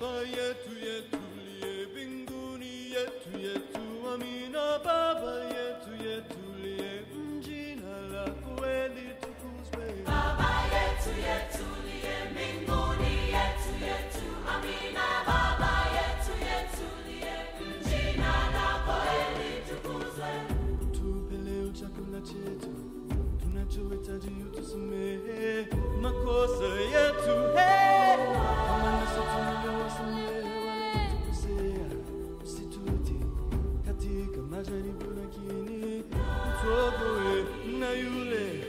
Baba yetu yetu liye mbinguni yetu yetu amina Baba yetu yetu liye mjina lako eli tukuzwe. Baba yetu yetu liye mbinguni yetu yetu amina Baba yetu yetu liye mjina lako eli tukuzwe. Tupe leo chakula chetu tunachohitaji utusamehe. najaribu lakini mtoto we na yule